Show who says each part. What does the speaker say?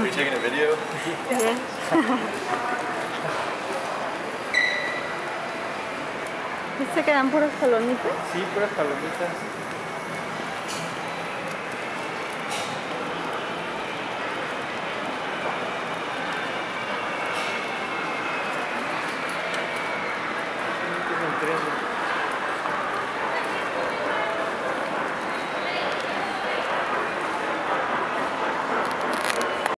Speaker 1: Are you taking a video?
Speaker 2: Yeah. ¿Viste que puras palomitas?
Speaker 3: Sí, puras palomitas.